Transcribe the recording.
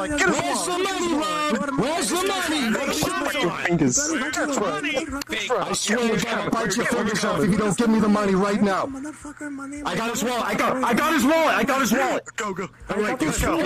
Where's the money? Where's the money, Rob? Where's the money? Fingers. I swear to God, I'll bite your fingers off if you don't give me the money right now. I got his wallet. I got, I got his wallet. I got his wallet. Go, go. All right, let's go.